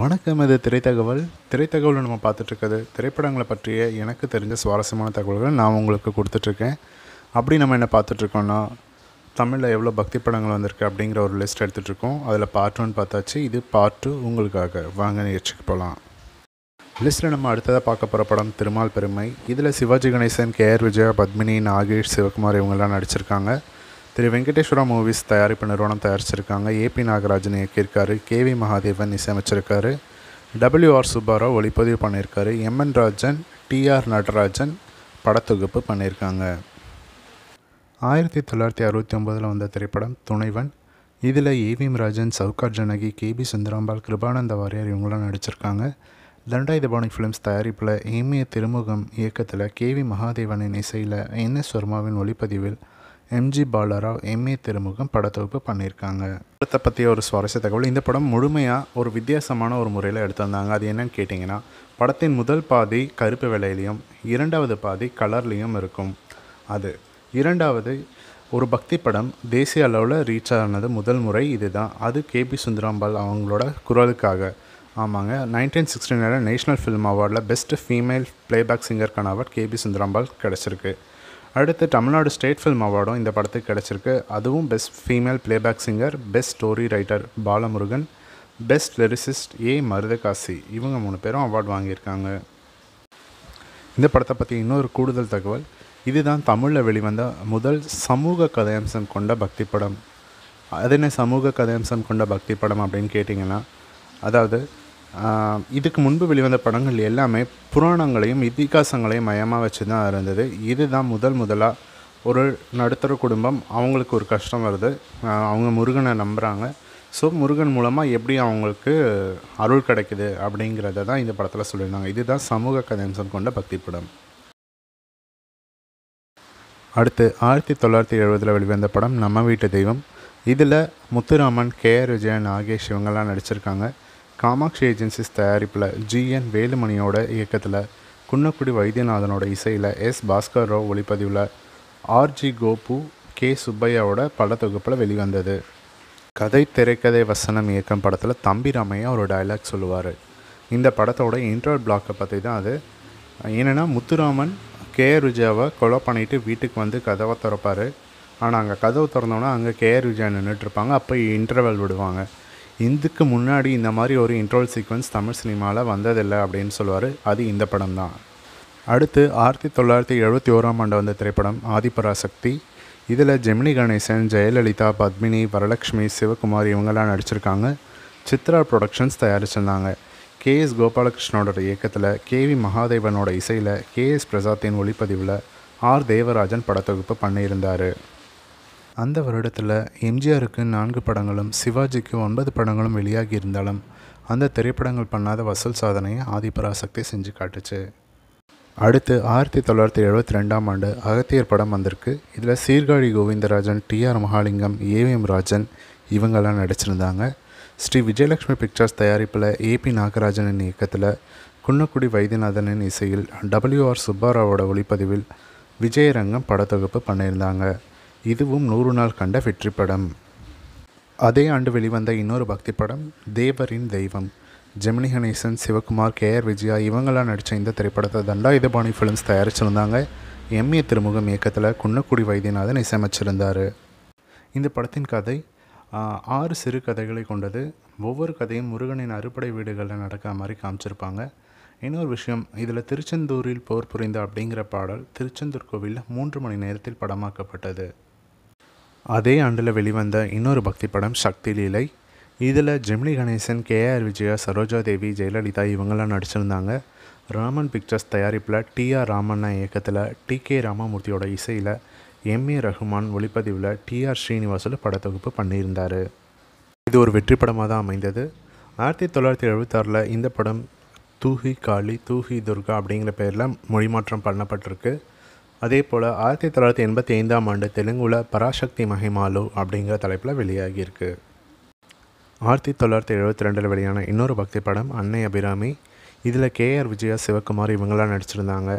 வணக்கம் இது திரைத்தகவல். திரைத்தகவல் நம்ம பார்த்துட்ருக்கிறது திரைப்படங்களை பற்றிய எனக்கு தெரிஞ்ச சுவாரஸ்யமான தகவல்கள் நான் உங்களுக்கு கொடுத்துட்ருக்கேன். அப்படி நம்ம என்ன பார்த்துட்ருக்கோன்னா தமிழில் எவ்வளோ பக்தி படங்கள் வந்திருக்கு அப்படிங்கிற ஒரு லிஸ்ட் எடுத்துகிட்ருக்கோம் அதில் பார்ட் ஒன் பார்த்தாச்சு இது பார்ட் டூ உங்களுக்காக. வாங்க நிகழ்ச்சிக்கு போகலாம். லிஸ்ட்டில் நம்ம அடுத்ததாக பார்க்க போகிற படம் திருமால் பெருமை. இதில் சிவாஜி கணேசன் கே ஆர் விஜயா பத்மினி நாகேஷ் சிவகுமார் இவங்கெல்லாம் நடிச்சிருக்காங்க. திரு வெங்கடேஸ்வரா மூவிஸ் தயாரிப்பு நிறுவனம் தயாரிச்சிருக்காங்க. ஏபி நாகராஜன் இயக்கியிருக்காரு. கேவி மகாதேவன் இசையமைச்சிருக்காரு. டபிள்யூஆர் சுப்பாராவ் ஒளிப்பதிவு பண்ணியிருக்காரு. M N Rajan T R Natarajan படத்தொகுப்பு பண்ணியிருக்காங்க. ஆயிரத்தி தொள்ளாயிரத்தி அறுபத்தி ஒம்பதில் வந்த திரைப்படம் துணைவன். இதில் ஏவிஎம் ராஜன் சவுகார் ஜனகி கேபி சுந்தராம்பால் கிருபானந்த வாரியார் இவங்களாம் நடிச்சிருக்காங்க. தண்டாயுதபாணி ஃபிலிம்ஸ் தயாரிப்பில் ஏமிய திருமுகம் இயக்கத்தில் கேவி மகாதேவனின் இசையில் என் எஸ் வர்மாவின் ஒளிப்பதிவில் M G Balarao M A Thirumugam படத்தொகுப்பு பண்ணியிருக்காங்க. படத்தை பற்றிய ஒரு சுவாரஸ்ய தகவல் இந்த படம் முழுமையாக ஒரு வித்தியாசமான ஒரு முறையில் எடுத்திருந்தாங்க. அது என்னன்னு கேட்டிங்கன்னா படத்தின் முதல் பாதி கருப்பு விலையிலையும் இரண்டாவது பாதி கலர்லேயும் இருக்கும். அது இரண்டாவது ஒரு பக்தி படம் தேசிய அளவில் ரீச் ஆனது முதல் முறை இதுதான். அது கேபி சுந்தராம்பால் அவங்களோட குரலுக்காக. ஆமாங்க நைன்டீன் சிக்ஸ்டி நைனில் நேஷ்னல் ஃபிலிம் அவார்டில் பெஸ்ட் ஃபீமேல் பிளேபேக் சிங்கருக்கான அவார்ட் கேபி சுந்தராம்பால் கிடச்சிருக்கு. அடுத்து தமிழ்நாடு ஸ்டேட் ஃபில்ம் அவார்டும் இந்த படத்துக்கு கிடச்சிருக்கு. அதுவும் best female playback singer best story writer Balamurugan best lyricist A Maruthakasi. இவங்க மூணு பேரும் அவார்டு வாங்கியிருக்காங்க. இந்த படத்தை பற்றி இன்னொரு கூடுதல் தகவல். இதுதான் தமிழில் வெளிவந்த முதல் சமூக கதையம்சம் கொண்ட பக்தி படம். அது என்ன சமூக கதையம்சம் கொண்ட பக்தி படம் அப்படின்னு கேட்டிங்கன்னா அதாவது இதுக்கு முன்பு வெளிவந்த படங்கள் எல்லாமே புராணங்களையும் இதிகாசங்களையும் மையமாக வச்சு தான் இருந்தது. இதுதான் முதல் முதலாக ஒரு நடுத்தர குடும்பம். அவங்களுக்கு ஒரு கஷ்டம் வருது. அவங்க முருகனை நம்புகிறாங்க ஸோ முருகன் மூலமாக எப்படி அவங்களுக்கு அருள் கிடைக்குது அப்படிங்கிறத தான் இந்த படத்தில் சொல்லியிருந்தாங்க. இதுதான் சமூக கதையம்சம் கொண்ட பக்தி படம். அடுத்து ஆயிரத்தி தொள்ளாயிரத்தி எழுபதில் வெளிவந்த படம் நம்ம வீட்டு தெய்வம். இதில் முத்துராமன் கே ஆர் விஜயன் நாகேஷ் இவங்கெல்லாம் நடிச்சிருக்காங்க. காமாட்சி ஏஜென்சிஸ் தயாரிப்பில் ஜிஎன் வேலுமணியோட இயக்கத்தில் குன்னக்குடி வைத்தியநாதனோட இசையில் எஸ். பாஸ்கர் ராவ் ஒளிப்பதிவில் ஆர்ஜி கோபு கே. சுப்பையாவோட படத்தொகுப்பில் வெளிவந்தது. கதை திரைக்கதை வசனம் இயக்கம் படத்தில் தம்பி ராமையா ஒரு டைலாக் சொல்லுவார். இந்த படத்தோட இன்ட்ரோ பிளாக்கை பற்றி தான் அது. என்னென்னா முத்துராமன் கே. ஆர் கொலை பண்ணிவிட்டு வீட்டுக்கு வந்து கதவை திறப்பார். ஆனால் அங்கே கதவை திறந்தோன்னா அங்கே கே. ருஜா நின்றுட்டுருப்பாங்க அப்போ இன்டர்வல் விடுவாங்க. இதுக்கு முன்னாடி இந்த மாதிரி ஒரு இன்ட்ரோல் சீக்வன்ஸ் தமிழ் சினிமாவில் வந்ததில்லை அப்படின்னு சொல்லுவார். அது இந்த படம் தான் அடுத்து ஆயிரத்தி தொள்ளாயிரத்தி எழுபத்தி ஓராம் ஆண்டு வந்த திரைப்படம் ஆதிபராசக்தி. இதில் ஜெமினி கணேசன் ஜெயலலிதா பத்மினி வரலட்சுமி சிவகுமார் இவங்கெல்லாம் நடிச்சிருக்காங்க. சித்ரா ப்ரொடக்ஷன்ஸ் தயாரிச்சிருந்தாங்க. கே எஸ் கோபாலகிருஷ்ணனோட இயக்கத்தில் கேவி மகாதேவனோட இசையில் கே எஸ் பிரசாத்தின் ஒளிப்பதிவில் ஆர் தேவராஜன் படத்தொகுப்பு பண்ணியிருந்தார். அந்த வருடத்தில் எம்ஜிஆருக்கு நான்கு படங்களும் சிவாஜிக்கு ஒன்பது படங்களும் வெளியாகி இருந்தாலும் அந்த திரைப்படங்கள் பண்ணாத வசூல் சாதனையை ஆதிபராசக்தி செஞ்சு காட்டுச்சு. அடுத்து ஆயிரத்தி தொள்ளாயிரத்தி எழுபத்தி ரெண்டாம் ஆண்டு அகத்தியர் படம் வந்திருக்கு. இதில் சீர்காழி கோவிந்தராஜன் டிஆர் மகாலிங்கம் ஏவிஎம் ராஜன் இவங்கெல்லாம் நடிச்சிருந்தாங்க. ஸ்ரீ விஜயலட்சுமி பிக்சர்ஸ் தயாரிப்பில் ஏபி நாகராஜனின் இயக்கத்தில் குன்னக்குடி வைத்தியநாதனின் இசையில் டபிள்யூஆர் சுப்பாராவோட ஒளிப்பதிவில் விஜயரங்கம் படத்தொகுப்பு பண்ணியிருந்தாங்க. இதுவும் நூறு நாள் கண்ட வெற்றி படம். அதே ஆண்டு வெளிவந்த இன்னொரு பக்தி படம் தேவரின் தெய்வம். ஜெமினி கணேசன் சிவகுமார் கே ஆர் விஜயா இவங்களாம் நடித்த இந்த திரைப்படத்தை தண்டாயுதபாணி ஃபிலிம்ஸ் தயாரிச்சிருந்தாங்க. எம்ஏ திருமுகம் இயக்கத்தில் குன்னக்குடி வைத்தியநாதன் இசையமைச்சிருந்தார். இந்த படத்தின் கதை ஆறு சிறு கதைகளை கொண்டது. ஒவ்வொரு கதையும் முருகனின் அறுபடை வீடுகளில் நடக்கிற மாதிரி காமிச்சிருப்பாங்க. இன்னொரு விஷயம் இதில் திருச்செந்தூரில் போர் புரிந்த அப்படிங்கிற பாடல் திருச்செந்தூர் கோவிலில் மூன்று மணி நேரத்தில் படமாக்கப்பட்டது. அதே ஆண்டில் வெளிவந்த இன்னொரு பக்தி படம் சக்தி லீலை. இதில் ஜெமினி கணேசன் கேஆர் விஜயா சரோஜா தேவி ஜெயலலிதா இவங்கெல்லாம் நடிச்சிருந்தாங்க. ராமன் பிக்சர்ஸ் தயாரிப்பில் டி ஆர் ராமண்ணா இயக்கத்தில் டி கே ராமமூர்த்தியோட இசையில் எம்ஏ ரஹ்மான் ஒளிப்பதிவில் டி ஆர் ஸ்ரீனிவாசில் படத்தொகுப்பு பண்ணியிருந்தார். இது ஒரு வெற்றி படமாக தான் அமைந்தது. ஆயிரத்தி தொள்ளாயிரத்தி எழுபத்தாறில் இந்த படம் தூஹி காளி தூஹி துர்கா அப்படிங்கிற பேரில் மொழிமாற்றம் பண்ணப்பட்டிருக்கு. அதே போல் ஆயிரத்தி தொள்ளாயிரத்தி எண்பத்தி ஐந்தாம் ஆண்டு தெலுங்குல பராசக்தி மஹிமாலு அப்படிங்கிற தலைப்பில் வெளியாகியிருக்கு. ஆயிரத்தி தொள்ளாயிரத்தி எழுபத்தி ரெண்டில் வெளியான இன்னொரு பக்தி படம் அன்னை அபிராமி. இதில் கே ஆர் விஜயா சிவகுமார் இவங்களாம் நடிச்சிருந்தாங்க.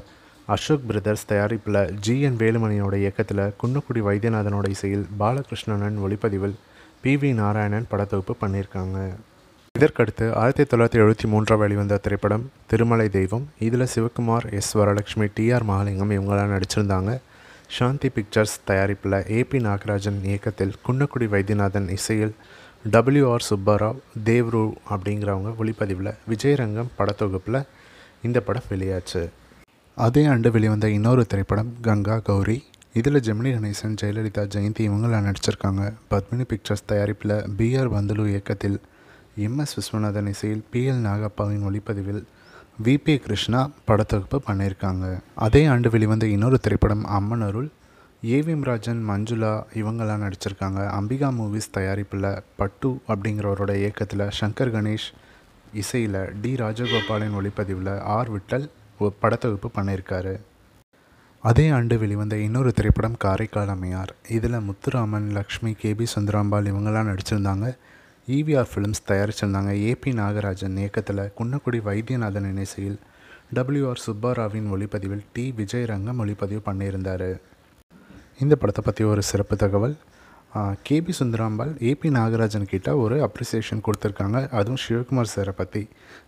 அசோக் பிரதர்ஸ் தயாரிப்பில் ஜி என் வேலுமணியோட இயக்கத்தில் குன்னக்குடி வைத்தியநாதனோட இசையில் பாலகிருஷ்ணனன் ஒளிப்பதிவில் பி வி நாராயணன் படத்தொகுப்பு பண்ணியிருக்காங்க. இதற்கடுத்து ஆயிரத்தி தொள்ளாயிரத்தி எழுபத்தி மூன்றாம் வெளிவந்த திரைப்படம் திருமலை தெய்வம். இதில் சிவகுமார் எஸ் வரலட்சுமி டிஆர் மகாலிங்கம் இவங்களாம் நடிச்சிருந்தாங்க. சாந்தி பிக்சர்ஸ் தயாரிப்பில் ஏபி நாகராஜன் இயக்கத்தில் குன்னக்குடி வைத்தியநாதன் இசையில் டபிள்யூஆர் சுப்பாராவ் தேவ்ரு அப்படிங்கிறவங்க ஒளிப்பதிவில் விஜயரங்கம் படத்தொகுப்பில் இந்த படம் வெளியாச்சு. அதே ஆண்டு வெளிவந்த இன்னொரு திரைப்படம் கங்கா கௌரி. இதில் ஜெமினி கணேசன் ஜெயலலிதா ஜெயந்தி இவங்களாம் நடிச்சிருக்காங்க. பத்மினி பிக்சர்ஸ் தயாரிப்பில் பிஆர் பந்துலு இயக்கத்தில் எம்எஸ் விஸ்வநாதன் இசையில் பிஎல் நாகப்பாவின் ஒளிப்பதிவில் விபி கிருஷ்ணா படத்தொகுப்பு பண்ணியிருக்காங்க. அதே ஆண்டு வெளிவந்த இன்னொரு திரைப்படம் அம்மன் அருள் ஏவிஎம் ராஜன் மஞ்சுளா இவங்கெல்லாம் நடிச்சிருக்காங்க. அம்பிகா மூவிஸ் தயாரிப்பில் பட்டு அப்படிங்கிறவரோட இயக்கத்தில் சங்கர் கணேஷ் இசையில் டி ராஜகோபாலின் ஒளிப்பதிவில் ஆர் விட்டல் படத்தொகுப்பு பண்ணியிருக்காரு. அதே ஆண்டு வெளிவந்த இன்னொரு திரைப்படம் காரைக்கால் அம்மையார். இதில் முத்துராமன் லக்ஷ்மி கேபி சுந்தராம்பால் இவங்கெல்லாம் நடிச்சிருந்தாங்க. ஈவிஆர் ஃபிலிம்ஸ் தயாரிச்சிருந்தாங்க. ஏபி நாகராஜன் இயக்கத்தில் குன்னக்குடி வைத்தியநாதன் இணைசையில் டபிள்யூஆர் சுப்பாராவின் ஒளிப்பதிவில் டி விஜயரங்கம் ஒளிப்பதிவு பண்ணியிருந்தார். இந்த படத்தை பற்றி ஒரு சிறப்பு தகவல் கேபி சுந்தராம்பால் ஏபி நாகராஜன் கிட்ட ஒரு அப்ரிசியேஷன் கொடுத்துருக்காங்க. அதுவும் சிவகுமார் சாரை பற்றி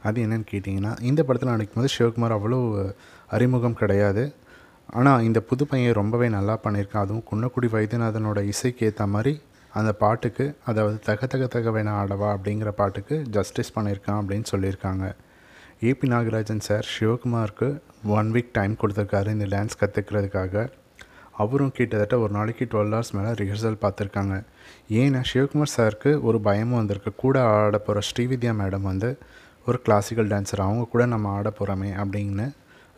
அது என்னன்னு கேட்டிங்கன்னா இந்த படத்தில் நடிக்கும்போது சிவகுமார் அவ்வளோ அறிமுகம் கிடையாது. ஆனால் இந்த புது பையன் ரொம்பவே நல்லா பண்ணியிருக்கான். அதுவும் குன்னக்குடி வைத்தியநாதனோட இசைக்கு ஏற்ற மாதிரி அந்த பாட்டுக்கு அதாவது தக தக தக வேணா ஆடவா அப்படிங்கிற பாட்டுக்கு ஜஸ்டிஸ் பண்ணியிருக்கான் அப்படின்னு சொல்லியிருக்காங்க. ஏபி நாகராஜன் சார் சிவகுமாருக்கு ஒன் வீக் டைம் கொடுத்துருக்காரு இந்த டான்ஸ் கற்றுக்கிறதுக்காக அவரும் கிட்டத்தட்ட ஒரு நாளைக்கு டுவெல் ஹவர்ஸ் மேலே ரிஹர்சல் பார்த்துருக்காங்க. ஏன்னா சிவகுமார் சாருக்கு ஒரு பயமும் வந்திருக்கு. கூட ஆட போகிற ஸ்ரீவித்யா மேடம் வந்து ஒரு கிளாசிக்கல் டான்ஸர் அவங்க கூட நம்ம ஆட போகிறோமே அப்படின்னு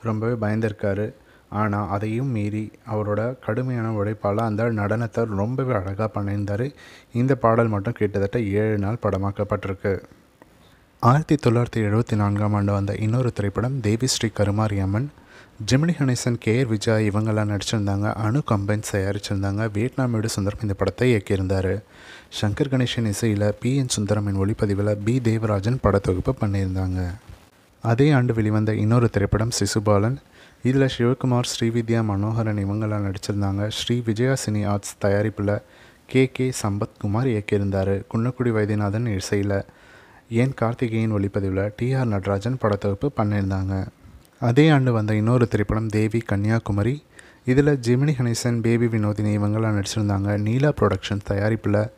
ரொம்பவே பயந்துருக்காரு. ஆனால் அதையும் மீறி அவரோட கடுமையான உழைப்பால் அந்த நடனத்தை ரொம்பவே அழகாக பண்ணியிருந்தார். இந்த பாடல் மட்டும் கிட்டத்தட்ட ஏழு நாள் படமாக்கப்பட்டிருக்கு. ஆயிரத்தி தொள்ளாயிரத்தி எழுபத்தி நான்காம் ஆண்டு வந்த இன்னொரு திரைப்படம் தேவி ஸ்ரீ கருமாரி அம்மன் ஜெமினி கணேசன் கே ஆர் விஜய் இவங்கெல்லாம் நடிச்சிருந்தாங்க. அணு கம்பைன்ஸ் தயாரிச்சிருந்தாங்க. வியட்நாமோடு சுந்தரம் இந்த படத்தை இயக்கியிருந்தார். சங்கர் கணேசன் இசையில் பி என் சுந்தரமின் ஒளிப்பதிவில் பி தேவராஜன் படத்தொகுப்பு பண்ணியிருந்தாங்க. அதே ஆண்டு வெளிவந்த இன்னொரு திரைப்படம் சிசுபாலன். இதில் சிவகுமார் ஸ்ரீவித்யா மனோகரன் இவங்களாம் நடிச்சிருந்தாங்க. ஸ்ரீ விஜயா சினி ஆர்ட்ஸ் தயாரிப்பில் கே. கே. சம்பத்குமார் இயக்கியிருந்தார். குன்னக்குடி வைத்தியநாதன் இசையில் ஏன் கார்த்திகேயன் ஒளிப்பதிவில் டிஆர் நடராஜன் படத்தொகுப்பு பண்ணியிருந்தாங்க. அதே ஆண்டு வந்த இன்னொரு திரைப்படம் தேவி கன்னியாகுமரி. இதில் ஜெமினி கணேசன் பேபி வினோதினி இவங்களாம் நடிச்சிருந்தாங்க. நீலா ப்ரொடக்ஷன் தயாரிப்பில்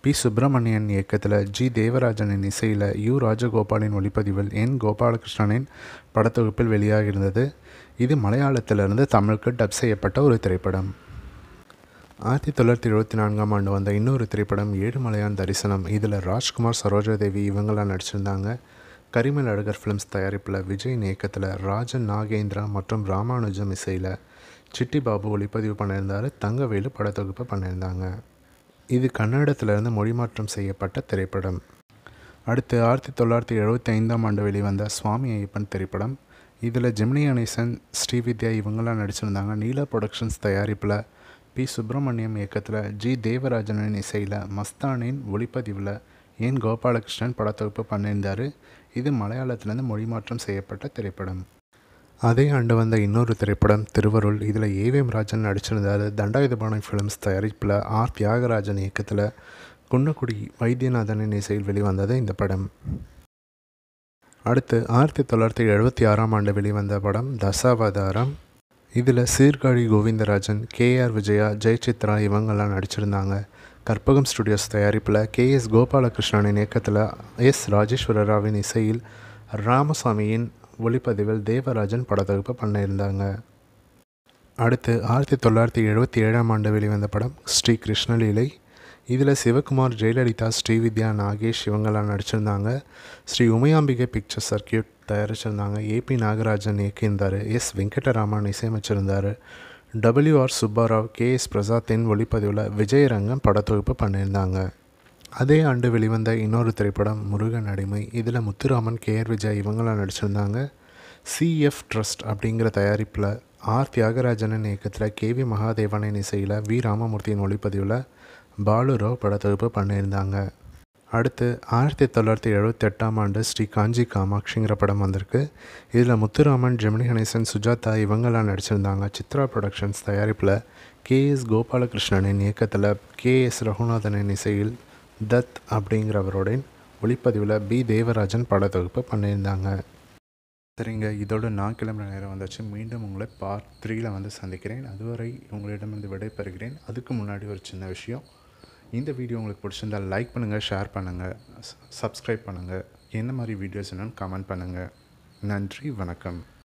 பி. சுப்பிரமணியன் இயக்கத்தில் ஜி. தேவராஜனின் இசையில் யு. ராஜகோபாலின் ஒளிப்பதிவில் என். கோபாலகிருஷ்ணனின் படத்தொகுப்பில் வெளியாகியிருந்தது. இது மலையாளத்திலிருந்து தமிழுக்கு டப் செய்யப்பட்ட ஒரு திரைப்படம். ஆயிரத்தி தொள்ளாயிரத்தி எழுபத்தி நான்காம் ஆண்டு வந்த இன்னொரு திரைப்படம் ஏழுமலையான் தரிசனம். இதில் ராஜ்குமார் சரோஜாதேவி இவங்கெல்லாம் நடிச்சிருந்தாங்க. கரிமல் அழகர் ஃபிலிம்ஸ் தயாரிப்பில் விஜய் இயக்கத்தில் ராஜன் நாகேந்திரா மற்றும் ராமானுஜம் இசையில் சிட்டி பாபு ஒளிப்பதிவு பண்ணியிருந்தார். தங்கவேலு படத்தொகுப்பு பண்ணியிருந்தாங்க. இது கன்னடத்திலிருந்து மொழிமாற்றம் செய்யப்பட்ட திரைப்படம். அடுத்து ஆயிரத்தி தொள்ளாயிரத்தி எழுபத்தி ஐந்தாம் ஆண்டு வெளிவந்த சுவாமி ஐயப்பன் திரைப்படம் இதில் ஜெமினி கணேசன் ஸ்ரீவித்யா இவங்கெல்லாம் நடிச்சிருந்தாங்க. நீலா ப்ரொடக்ஷன்ஸ் தயாரிப்பில் பி. சுப்பிரமணியம் இயக்கத்தில் ஜி. தேவராஜனின் இசையில் மஸ்தானின் ஒளிப்பதிவில் என் கோபாலகிருஷ்ணன் படத்தொகுப்பு பண்ணியிருந்தார்? இது மலையாளத்திலேருந்து மொழிமாற்றம் செய்யப்பட்ட திரைப்படம். அதே ஆண்டு வந்த இன்னொரு திரைப்படம் திருவருள். இதில் ஏவிஎம் ராஜன் நடிச்சிருந்தார். தண்டாயுதபாணி ஃபிலிம்ஸ் தயாரிப்பில் ஆர். தியாகராஜன் இயக்கத்தில் குன்னக்குடி வைத்தியநாதனின் இசையில் வெளிவந்தது இந்த படம். அடுத்து ஆயிரத்தி தொள்ளாயிரத்தி எழுபத்தி ஆறாம் ஆண்டு வெளிவந்த படம் தசாவதாரம். இதில் சீர்காழி கோவிந்தராஜன் கேஆர் விஜயா ஜெயசித்ரா இவங்கெல்லாம் நடிச்சிருந்தாங்க. கற்பகம் ஸ்டுடியோஸ் தயாரிப்பில் கே எஸ் கோபாலகிருஷ்ணனின் இயக்கத்தில் எஸ் ராஜேஸ்வர ராவின் இசையில் ராமசாமியின் ஒளிப்பதிவில் தேவராஜன் படத்தொகுப்பு பண்ணியிருந்தாங்க. அடுத்து ஆயிரத்தி தொள்ளாயிரத்தி எழுபத்தி ஏழாம் ஆண்டு வெளிவந்த படம் ஸ்ரீ கிருஷ்ணலீலை. இதில் சிவகுமார் ஜெயலலிதா ஸ்ரீவித்யா நாகேஷ் இவங்கெல்லாம் நடிச்சிருந்தாங்க. ஸ்ரீ உமையாம்பிகை பிக்சர் சர்க்கியூட் தயாரிச்சிருந்தாங்க. ஏபி நாகராஜன் இயக்கியிருந்தார். S Venkataraman இசையமைச்சிருந்தார். W R Subbarao K S பிரசாத்தின் ஒளிப்பதிவில் விஜயரங்கம் படத்தொகுப்பு பண்ணியிருந்தாங்க. அதே ஆண்டு வெளிவந்த இன்னொரு திரைப்படம் முருகன் அடிமை. இதில் முத்துராமன் கே ஆர் விஜய் இவங்களாம் நடிச்சிருந்தாங்க. சிஎஃப் ட்ரஸ்ட் அப்படிங்கிற தயாரிப்பில் ஆர் தியாகராஜனின் இயக்கத்தில் கே வி மகாதேவனின் இசையில் வி ராமமூர்த்தியின் ஒளிப்பதிவில் பாலுராவ் படத்தொகுப்பு பண்ணியிருந்தாங்க. அடுத்து ஆயிரத்தி தொள்ளாயிரத்தி எழுபத்தி எட்டாம் ஆண்டு ஸ்ரீ காஞ்சி காமாட்சிங்கிற படம் வந்திருக்கு. இதில் முத்துராமன் ஜெமினி கணேசன் சுஜாதா இவங்கெல்லாம் நடிச்சிருந்தாங்க. சித்ரா ப்ரொடக்ஷன்ஸ் தயாரிப்பில் கே எஸ் கோபாலகிருஷ்ணனின் இயக்கத்தில் கே எஸ் ரகுநாதனின் இசையில் தத் அப்படிங்கிறவருடன் ஒளிப்பதிவில் பி தேவராஜன் படத்தொகுப்பு பண்ணியிருந்தாங்க. சரிங்க இதோட நான் கிளம்புற நேரம் வந்தாச்சு. மீண்டும் உங்களை பார்ட் த்ரீயில் வந்து சந்திக்கிறேன். அதுவரை உங்களிடமிருந்து விடைபெறுகிறேன். அதுக்கு முன்னாடி ஒரு சின்ன விஷயம். இந்த வீடியோ உங்களுக்கு பிடிச்சிருந்தால் லைக் பண்ணுங்கள் ஷேர் பண்ணுங்கள் சப்ஸ்கிரைப் பண்ணுங்கள் என்ன மாதிரி வீடியோஸ் என்னன்னு கமெண்ட் பண்ணுங்கள் நன்றி வணக்கம்.